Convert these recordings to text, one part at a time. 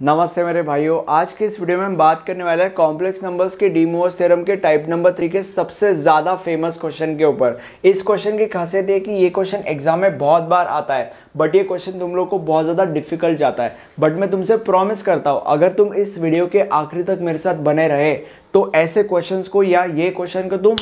नमस्ते मेरे भाइयों, आज के इस वीडियो में हम बात करने वाले हैं कॉम्प्लेक्स नंबर्स के डीमोस थ्योरम के टाइप नंबर थ्री के सबसे ज़्यादा फ़ेमस क्वेश्चन के ऊपर। इस क्वेश्चन की खासियत है कि ये क्वेश्चन एग्ज़ाम में बहुत बार आता है बट ये क्वेश्चन तुम लोग को बहुत ज़्यादा डिफ़िकल्ट जाता है। बट मैं तुमसे प्रॉमिस करता हूँ, अगर तुम इस वीडियो के आखिरी तक मेरे साथ बने रहे तो ऐसे क्वेश्चन को या ये क्वेश्चन को तुम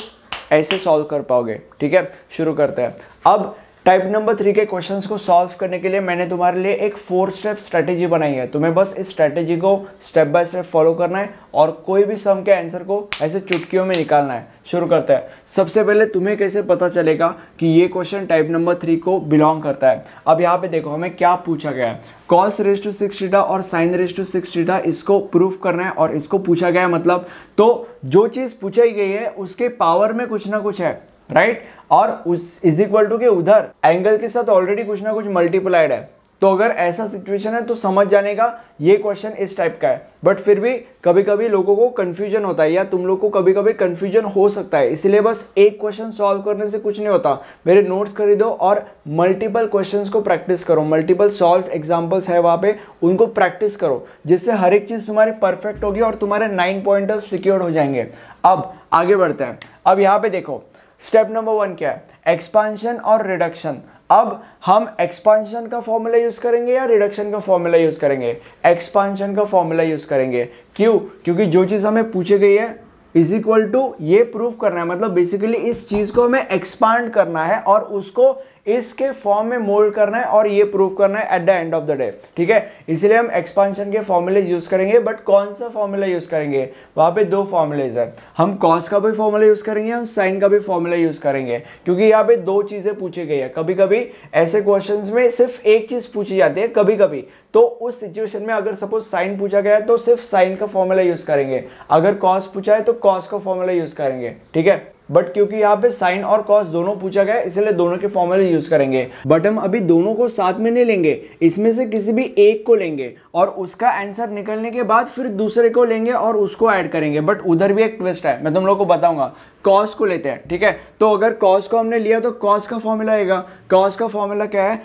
ऐसे सॉल्व कर पाओगे। ठीक है? शुरू करते हैं। अब टाइप नंबर थ्री के क्वेश्चंस को सॉल्व करने के लिए मैंने तुम्हारे लिए एक फोर स्टेप स्ट्रेटेजी बनाई है। तुम्हें बस इस स्ट्रेटेजी को स्टेप बाय स्टेप फॉलो करना है और कोई भी सम के आंसर को ऐसे चुटकियों में निकालना है। शुरू करते हैं। सबसे पहले तुम्हें कैसे पता चलेगा कि ये क्वेश्चन टाइप नंबर थ्री को बिलोंग करता है? अब यहाँ पे देखो, हमें क्या पूछा गया है। Cos raise to six theta और sine raise to six theta इसको प्रूफ करना है और इसको पूछा गया है मतलब तो जो चीज़ पूछाई गई है उसके पावर में कुछ ना कुछ है। राइट? और उस इज़ इक्वल टू के उधर एंगल के साथ ऑलरेडी कुछ ना कुछ मल्टीप्लाइड है। तो अगर ऐसा सिचुएशन है तो समझ जाने का ये क्वेश्चन इस टाइप का है। बट फिर भी कभी कभी लोगों को कंफ्यूजन होता है, या तुम लोग को कभी कभी कंफ्यूजन हो सकता है। इसलिए बस एक क्वेश्चन सॉल्व करने से कुछ नहीं होता। मेरे नोट्स खरीदो और मल्टीपल क्वेश्चंस को प्रैक्टिस करो। मल्टीपल सॉल्व एग्जाम्पल्स है वहाँ पे, उनको प्रैक्टिस करो, जिससे हर एक चीज़ तुम्हारी परफेक्ट होगी और तुम्हारे नाइन पॉइंटर्स सिक्योर हो जाएँगे। अब आगे बढ़ते हैं। अब यहाँ पे देखो स्टेप नंबर वन क्या है? एक्सपांशन और रिडक्शन अब हम एक्सपांशन का फॉर्मूला यूज़ करेंगे या रिडक्शन का फॉर्मूला यूज़ करेंगे? एक्सपांशन का फॉर्मूला यूज़ करेंगे। क्यों? क्योंकि जो चीज़ हमें पूछी गई है इज़ इक्वल टू ये प्रूफ करना है। मतलब बेसिकली इस चीज़ को हमें एक्सपांड करना है और उसको इसके फॉर्म में मोल्ड करना है और ये प्रूव करना है at the end of the day ठीक है? इसलिए हम एक्सपांशन के फॉर्मूले यूज़ करेंगे बट कौन सा फॉर्मूला यूज़ करेंगे? वहाँ पे दो फॉर्मूलेज है। हम कॉस का भी फॉर्मूला यूज़ करेंगे, हम साइन का भी फॉर्मूला यूज़ करेंगे, क्योंकि यहाँ पे दो चीज़ें पूछी गई है। कभी कभी ऐसे क्वेश्चन में सिर्फ़ एक चीज़ पूछी जाती है कभी कभी तो उस सिचुएशन में अगर सपोज़ साइन पूछा गया तो सिर्फ़ साइन का फॉर्मूला यूज़ करेंगे। अगर कॉस पूछा है तो कॉस का फॉर्मूला यूज़ करेंगे, ठीक है? बट क्योंकि यहाँ पे साइन और कॉस दोनों पूछा गया इसलिए दोनों के फॉर्मूले यूज़ करेंगे। बट हम अभी दोनों को साथ में नहीं लेंगे, इसमें से किसी भी एक को लेंगे और उसका आंसर निकलने के बाद फिर दूसरे को लेंगे और उसको ऐड करेंगे। बट उधर भी एक ट्विस्ट है, मैं तुम लोग को बताऊँगा। कॉस को लेते हैं, ठीक है? तो अगर कॉस को हमने लिया तो कॉस का फॉर्मूला आएगा। कॉस का फॉर्मूला क्या है?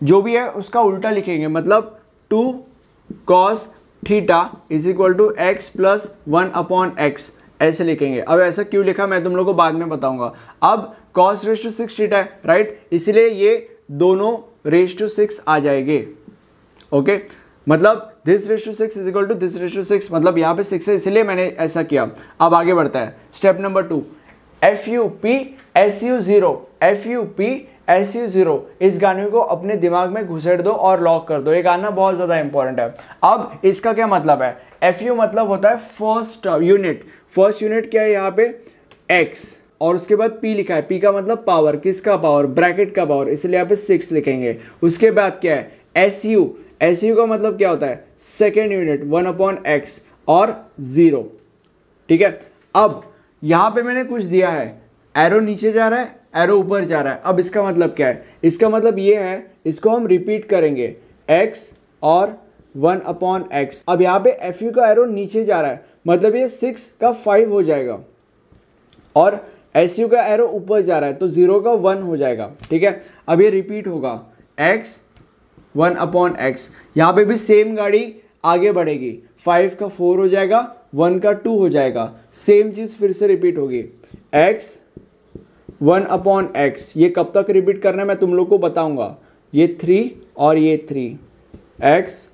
जो भी है, उसका उल्टा लिखेंगे। मतलब two cos theta is equal to X plus one upon X ऐसे लिखेंगे। अब ऐसा क्यों लिखा मैं तुम लोग को बाद में बताऊँगा। अब cos raise to six theta है राइट इसलिए ये दोनों रेस टू सिक्स आ जाएँगे। ओके मतलब this raise to six is equal to this raise to six मतलब यहाँ पे सिक्स है, इसलिए मैंने ऐसा किया। अब आगे बढ़ता है। Step number two F U P S U zero F U P S U zero इस गाने को अपने दिमाग में घुसेड़ दो और लॉक कर दो। ये गाना बहुत ज़्यादा इंपॉर्टेंट है। अब इसका क्या मतलब है? एफ़ यू मतलब होता है फ़र्स्ट यूनिट फ़र्स्ट यूनिट क्या है यहाँ पे? एक्स और उसके बाद पी लिखा है। पी का मतलब पावर किसका पावर ब्रैकेट का पावर इसलिए यहाँ पे सिक्स लिखेंगे। उसके बाद क्या है? एस यू एस यू का मतलब क्या होता है? Second unit one upon X और ज़ीरो ठीक है? अब यहाँ पे मैंने कुछ दिया है। एरो नीचे जा रहा है एरो ऊपर जा रहा है। अब इसका मतलब क्या है? इसका मतलब ये है, इसको हम रिपीट करेंगे। एक्स और वन अपॉन एक्स अब यहाँ पे एफ़ यू का एरो नीचे जा रहा है। मतलब ये सिक्स का फाइव हो जाएगा। और एस यू का एरो ऊपर जा रहा है तो ज़ीरो का वन हो जाएगा, ठीक है? अब ये रिपीट होगा। एक्स वन अपॉन एक्स यहाँ पे भी सेम गाड़ी आगे बढ़ेगी। फाइव का फोर हो जाएगा वन का टू हो जाएगा। सेम चीज़ फिर से रिपीट होगी। एक्स वन अपॉन एक्स ये कब तक रिपीट करना है मैं तुम लोग को बताऊँगा। ये थ्री और ये three X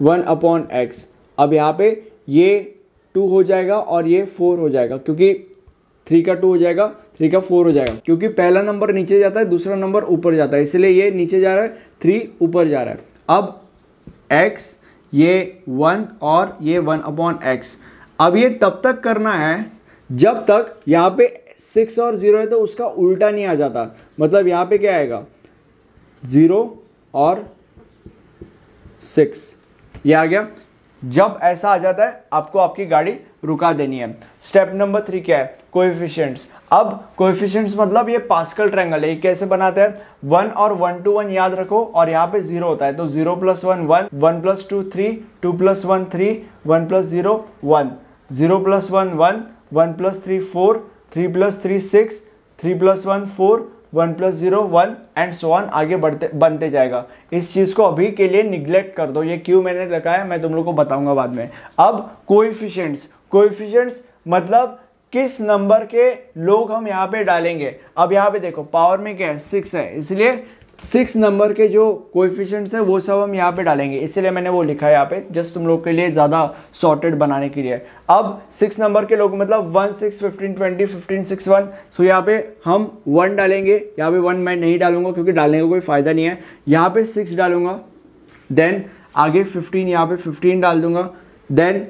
one upon X अब यहाँ पे ये टू हो जाएगा और ये फोर हो जाएगा, क्योंकि थ्री का टू हो जाएगा थ्री का फोर हो जाएगा, क्योंकि पहला नंबर नीचे जाता है, दूसरा नंबर ऊपर जाता है, इसलिए ये नीचे जा रहा है थ्री ऊपर जा रहा है। अब एक्स ये वन और ये वन अपॉन एक्स अब ये तब तक करना है, जब तक यहाँ पे सिक्स और ज़ीरो है तो उसका उल्टा नहीं आ जाता। मतलब यहाँ पे क्या आएगा? ज़ीरो और सिक्स ये आ गया। जब ऐसा आ जाता है, आपको आपकी गाड़ी रुका देनी है। स्टेप नंबर थ्री क्या है? कोएफिशिएंट्स अब कोएफिशिएंट्स मतलब ये पास्कल ट्रायंगल है। ये कैसे बनाते हैं? वन और वन टू वन याद रखो और यहाँ पे ज़ीरो होता है। तो zero plus one one one plus two three two plus one three one plus zero one zero plus one one one plus three four three plus three six three plus one four one plus zero, one and so on आगे बढ़ते, बनते जाएगा। इस चीज़ को अभी के लिए neglect कर दो। ये क्यों मैंने रखा है, मैं तुम लोग को बताऊँगा बाद में। अब कोइफिशेंट्स कोइफिशेंट्स मतलब किस नंबर के लोग हम यहाँ पे डालेंगे? अब यहाँ पे देखो, पावर में क्या है? सिक्स है। इसलिए सिक्स नंबर के जो कोएफिशिएंट्स है, वो सब हम यहाँ पे डालेंगे। इसलिए मैंने वो लिखा है यहाँ पे जस्ट तुम लोग के लिए ज़्यादा सॉर्टेड बनाने के लिए। अब सिक्स नंबर के लोग मतलब one six fifteen twenty fifteen six one so यहाँ पे हम वन डालेंगे। यहाँ पे वन मैं नहीं डालूँगा, क्योंकि डालने का कोई फ़ायदा नहीं है। यहाँ पे सिक्स डालूँगा देन आगे फिफ्टीन, यहाँ पे फिफ्टीन डाल दूँगा देन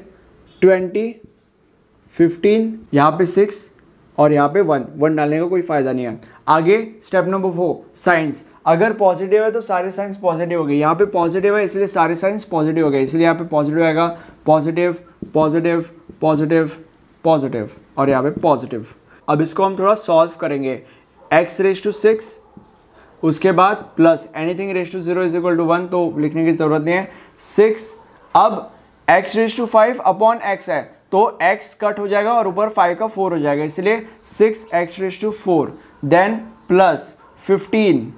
ट्वेंटी, फिफ्टीन, यहाँ पे सिक्स, और यहाँ पे वन। वन डालने का कोई फ़ायदा नहीं है। आगे स्टेप नंबर फोर साइंस अगर पॉजिटिव है तो सारे साइंस पॉजिटिव हो गए। यहाँ पे पॉजिटिव है, इसलिए सारे साइंस पॉजिटिव हो गए। इसलिए यहाँ पे पॉजिटिव आएगा पॉजिटिव पॉजिटिव पॉजिटिव पॉजिटिव और यहाँ पे पॉजिटिव अब इसको हम थोड़ा सॉल्व करेंगे। एक्स रेस टू सिक्स उसके बाद plus anything raise to zero is equal to one तो लिखने की ज़रूरत नहीं है। सिक्स अब X raise to five upon X है तो x कट हो जाएगा और ऊपर फाइव का फोर हो जाएगा। इसलिए six X raise to four then plus fifteen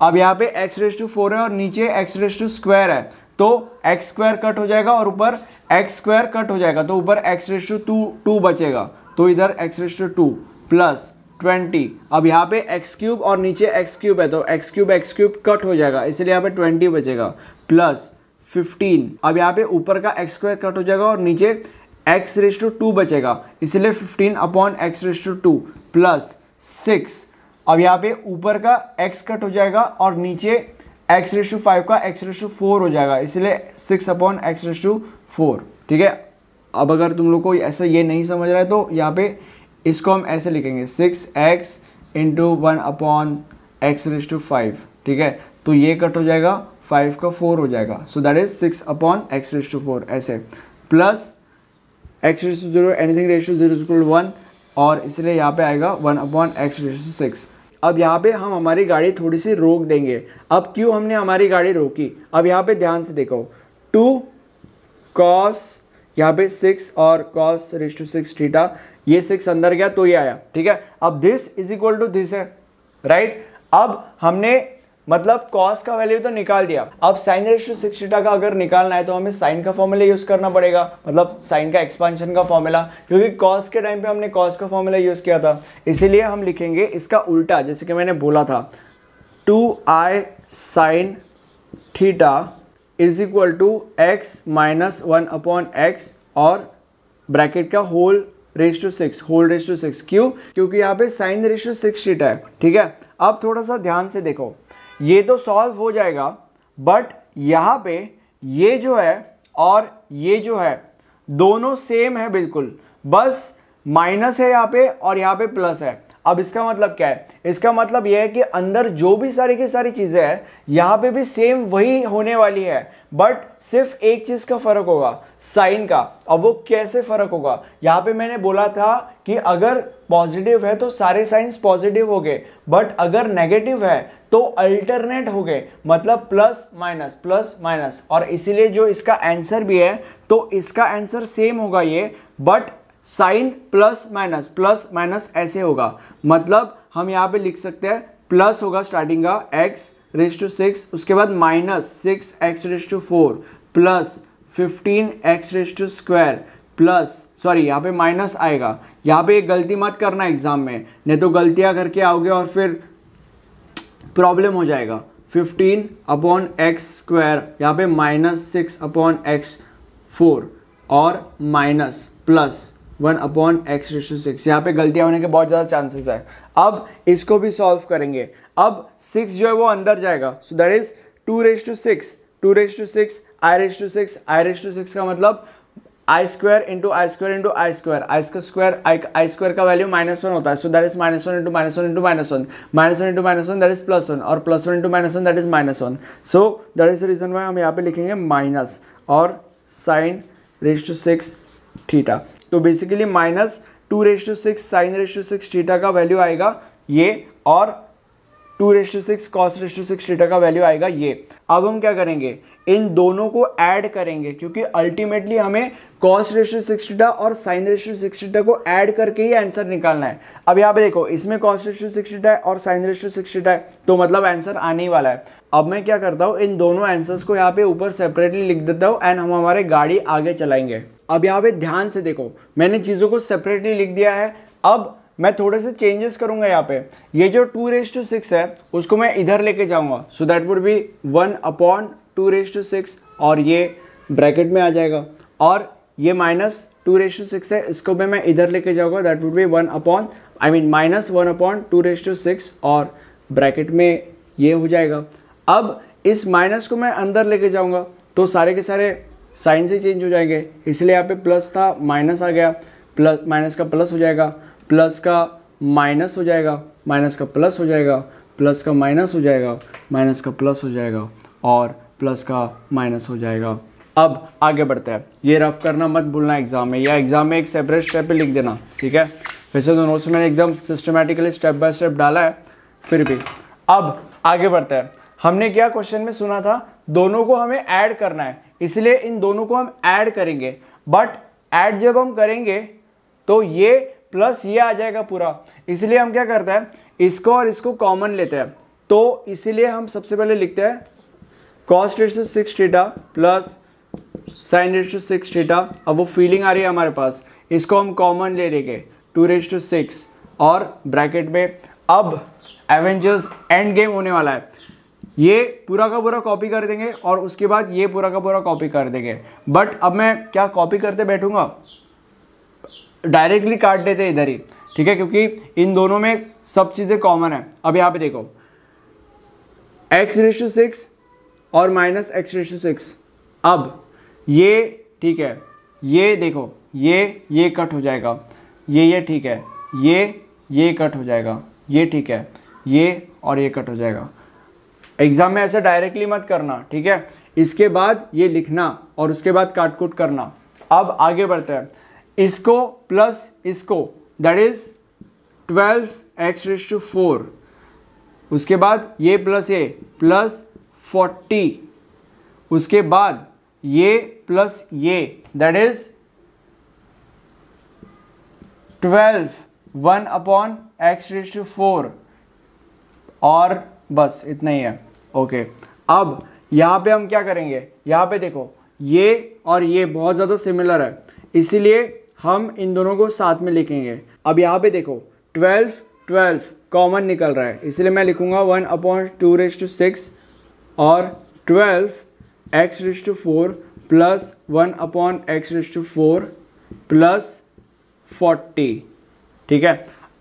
अब यहाँ पे x रेस टू फोर है और नीचे x रेस टू स्क्वायर है। तो एक्स स्क्वायर कट हो जाएगा और ऊपर एक्स स्क्वायर कट हो जाएगा। तो ऊपर X raise to two two बचेगा। तो इधर X raise to two plus twenty अब यहाँ पे एक्स क्यूब और नीचे एक्स क्यूब है तो X cube X cube cut हो जाएगा। इसलिए यहाँ पे ट्वेंटी बचेगा। प्लस फिफ्टीन अब यहाँ पे ऊपर का एक्स स्क्वायर कट हो जाएगा और नीचे एक्स रेस टू टू बचेगा। इसलिए fifteen upon X raise to two plus six अब यहाँ पे ऊपर का x कट हो जाएगा और नीचे रेस टू फाइव का रेस टू फोर हो जाएगा। इसलिए six upon X to four ठीक है? अब अगर तुम लोग को ऐसा ये नहीं समझ रहा है तो यहाँ पे इसको हम ऐसे लिखेंगे। Six X into one upon X raise to five ठीक है? तो ये कट हो जाएगा फाइव का फोर हो जाएगा। So that is six upon x raise to four ऐसे। Plus x raise to zero anything raise to zero one और इसलिए यहाँ पे आएगा one upon x raise to six अब यहाँ पे हम हमारी गाड़ी थोड़ी सी रोक देंगे। अब क्यों हमने हमारी गाड़ी रोकी? अब यहाँ पे ध्यान से देखो। टू कॉस यहाँ पे सिक्स और cos raise to six theta ये सिक्स अंदर गया तो ये आया, ठीक है? अब this is equal to this है राइट अब हमने मतलब कॉस का वैल्यू तो निकाल दिया। अब साइन रेशियो सिक्स का अगर निकालना है तो हमें साइन का फॉर्मूला यूज़ करना पड़ेगा। मतलब साइन का एक्सपांशन का फॉर्मूला क्योंकि कॉस के टाइम पे हमने कॉस का फॉर्मूला यूज़ किया था। इसीलिए हम लिखेंगे इसका उल्टा, जैसे कि मैंने बोला था। Two i sine theta is equal to x minus one upon x और ब्रैकेट का whole raise to six whole raise to six क्यों? क्योंकि यहाँ पे sine raise to six theta है। ठीक है? अब थोड़ा सा ध्यान से देखो। ये तो सॉल्व हो जाएगा बट यहाँ पे ये जो है और ये जो है, दोनों सेम है बिल्कुल। बस माइनस है यहाँ पे और यहाँ पे प्लस है। अब इसका मतलब क्या है? इसका मतलब यह है कि अंदर जो भी सारी की सारी चीज़ें हैं, यहाँ पे भी सेम वही होने वाली है। बट सिर्फ़ एक चीज़ का फ़र्क होगा साइन का। अब वो कैसे फ़र्क होगा? यहाँ पे मैंने बोला था कि अगर पॉजिटिव है तो सारे साइंस पॉजिटिव हो गए। बट अगर नेगेटिव है तो अल्टरनेट हो गए। मतलब प्लस माइनस प्लस माइनस और इसीलिए जो इसका आंसर भी है तो इसका आंसर सेम होगा ये। But sine plus minus plus minus ऐसे होगा। मतलब हम यहाँ पे लिख सकते हैं, प्लस होगा स्टार्टिंग का एक्स रेस टू सिक्स उसके बाद minus six x raise to four plus fifteen x raise to square plus sorry यहाँ पे माइनस आएगा। यहाँ पे गलती मत करना एग्ज़ाम में, नहीं तो गलतियाँ करके आओगे और फिर प्रॉब्लम हो जाएगा। फिफ्टीन अपॉन एक्स स्क्वायर यहाँ पे minus six upon x four और minus, plus. One upon x ratio six. यहाँ पे गलतियाँ होने के बहुत ज़्यादा चांसेस है। अब इसको भी सॉल्व करेंगे। अब सिक्स जो है वो अंदर जाएगा। So that is two raise to six, two raise to six, i raise to six, i raise to six का मतलब i square into i square into i square. I का स्क्वायर, आई आई स्क्वायर का value minus one होता है। So that is minus one into minus one into minus one. Minus one into minus one that is plus one. और plus one into minus one that is minus one. So that is the reason why हम यहाँ पे लिखेंगे minus और sine raise to six theta. तो basically minus two raise to six sine raise to six theta का value आएगा ये, और two raise to six cos raise to six theta का वैल्यू आएगा ये। अब हम क्या करेंगे? इन दोनों को ऐड करेंगे, क्योंकि अल्टीमेटली हमें कॉस रेशियो सिक्स थीटा और साइन रेशियो सिक्स थीटा को ऐड करके ही आंसर निकालना है। अब यहाँ पे देखो, इसमें कॉस रेशियो सिक्स थीटा है और साइन रेशियो सिक्स थीटा है तो मतलब आंसर आने ही वाला है। अब मैं क्या करता हूँ, इन दोनों आंसर्स को यहाँ पे ऊपर सेपरेटली लिख देता हूँ एंड हम हमारे गाड़ी आगे चलाएँगे। अब यहाँ पे ध्यान से देखो, मैंने चीज़ों को सेपरेटली लिख दिया है। अब मैं थोड़े से चेंजेस करूँगा यहाँ पे। ये जो टू रेस टू सिक्स है, उसको मैं इधर लेके जाऊँगा। So that would be one upon two raise to six और ये ब्रैकेट में आ जाएगा। और ये minus two raise to six है, इसको भी मैं इधर लेके जाऊँगा। That would be one upon I mean minus one upon two raise to six और ब्रैकेट में ये हो जाएगा। अब इस माइनस को मैं अंदर लेके जाऊँगा तो सारे के सारे साइन से चेंज हो जाएँगे। इसलिए यहाँ पे प्लस था माइनस आ गया। प्लस माइनस का प्लस हो जाएगा। प्लस का माइनस हो जाएगा। माइनस का प्लस हो जाएगा। प्लस का माइनस हो जाएगा। माइनस का प्लस हो जाएगा। और प्लस का माइनस हो जाएगा। अब आगे बढ़ते हैं। ये रफ करना मत भूलना एग्ज़ाम में। या एग्ज़ाम में एक सेपरेट स्टेप लिख देना, ठीक है? वैसे तो नोट्स मैंने एकदम सिस्टमेटिकली स्टेप बाय स्टेप डाला है, फिर भी। अब आगे बढ़ते हैं। हमने क्या क्वेश्चन में सुना था? दोनों को हमें ऐड करना है। इसलिए इन दोनों को हम ऐड करेंगे। बट ऐड जब हम करेंगे तो ये प्लस ये आ जाएगा पूरा। इसलिए हम क्या करते हैं? इसको और इसको कॉमन लेते हैं। तो इसीलिए हम सबसे पहले लिखते हैं cos rate six theta plus sine two six theta अब वो फीलिंग आ रही है हमारे पास। इसको हम कॉमन ले लेंगे। टू रेट टू सिक्स और ब्रैकेट में। अब एवेंजर्स एंड गेम होने वाला है। ये पूरा का पूरा कॉपी कर देंगे और उसके बाद ये पूरा का पूरा कॉपी कर देंगे। बट अब मैं क्या कॉपी करते बैठूँगा? डायरेक्टली काट देते इधर ही। ठीक है? क्योंकि इन दोनों में सब चीज़ें कॉमन है। अब यहाँ पे देखो। एक्स रेशो सिक्स और माइनस एक्स रेशो सिक्स। अब ये ठीक है, ये देखो, ये ये कट हो जाएगा, ये ये ठीक है, ये ये कट हो जाएगा, ये ठीक है, ये और ये कट हो जाएगा। एग्ज़ाम में ऐसे डायरेक्टली मत करना, ठीक है? इसके बाद ये लिखना और उसके बाद काट कुट करना। अब आगे बढ़ते हैं। इसको प्लस इसको that is twelve x raise to four उसके बाद ये प्लस ये प्लस फोर्टी उसके बाद ये प्लस ये that is twelve one upon x raise to four और बस, इतना ही है। Okay okay. अब यहाँ पे हम क्या करेंगे? यहाँ पे देखो, ये और ये बहुत ज़्यादा सिमिलर है। इसीलिए हम इन दोनों को साथ में लिखेंगे। अब यहाँ पे देखो ट्वेल्व ट्वेल्व कॉमन निकल रहा है। इसलिए मैं लिखूँगा one upon two raise to six और twelve x raise to four plus one upon x raise to four plus forty. ठीक है?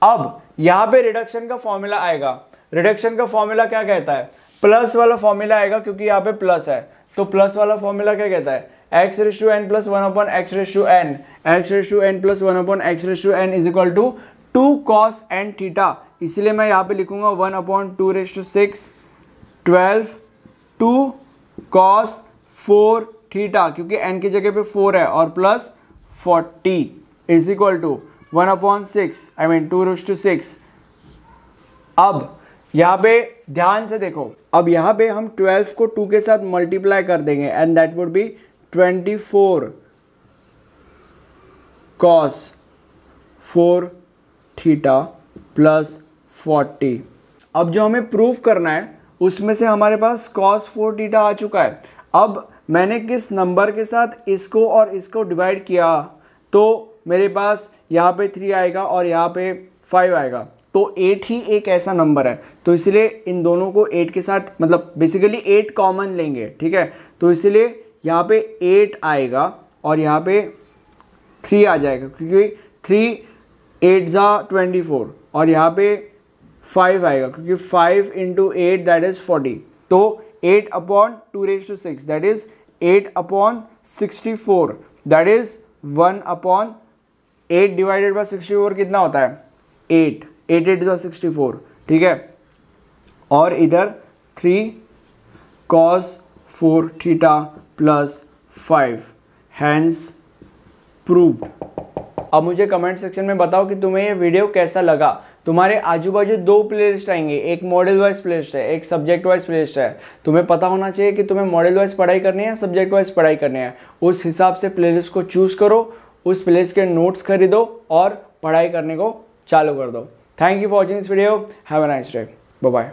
अब यहाँ पे रिडक्शन का फॉर्मूला आएगा। रिडक्शन का फॉर्मूला क्या कहता है? प्लस वाला फॉर्मूला आएगा क्योंकि यहाँ पे प्लस है। तो प्लस वाला फॉर्मूला क्या कहता है? X to n plus one upon x to n. X to n plus one upon x to n is equal to two cos n theta. इसलिए मैं यहाँ पे लिखूँगा one upon two raise to six twelve two cos four theta, क्योंकि n की जगह पे four है और plus forty is equal to one upon six I mean two raise to six अब यहाँ पे ध्यान से देखो, अब यहाँ पे हम ट्वेल्व को टू के साथ मल्टीप्लाई कर देंगे and that would be twenty four cos four theta plus forty अब जो हमें प्रूफ करना है उसमें से हमारे पास कॉस फोर थीटा आ चुका है। अब मैंने किस नंबर के साथ इसको और इसको डिवाइड किया तो मेरे पास यहाँ पे थ्री आएगा और यहाँ पे फाइव आएगा। तो एट ही एक ऐसा नंबर है। तो इसलिए इन दोनों को एट के साथ मतलब बेसिकली एट कॉमन लेंगे, ठीक है? तो इसलिए यहाँ पे एट आएगा और यहाँ पे थ्री आ जाएगा, क्योंकि थ्री एट ज़ा ट्वेंटी फोर और यहाँ पे फाइव आएगा, क्योंकि five into eight that is forty तो eight upon two raise to six that is eight upon sixty four that is one upon eight divided by sixty four कितना होता है? Eight eight eight sixty four ठीक है? और इधर three cos four theta plus five hence proved अब मुझे comment section में बताओ कि तुम्हें ये वीडियो कैसा लगा। तुम्हारे आजू बाजू दो प्लेलिस्ट आएँगे। एक मॉडल वाइज प्लेलिस्ट है, एक सब्जेक्ट वाइज प्लेलिस्ट है। तुम्हें पता होना चाहिए कि तुम्हें मॉडल वाइज पढ़ाई करनी है सब्जेक्ट वाइज पढ़ाई करनी है। उस हिसाब से प्लेलिस्ट को चूज़ करो, उस प्लेलिस्ट के नोट्स खरीदो और पढ़ाई करने को चालू कर दो। Thank you for watching this video have a nice day bye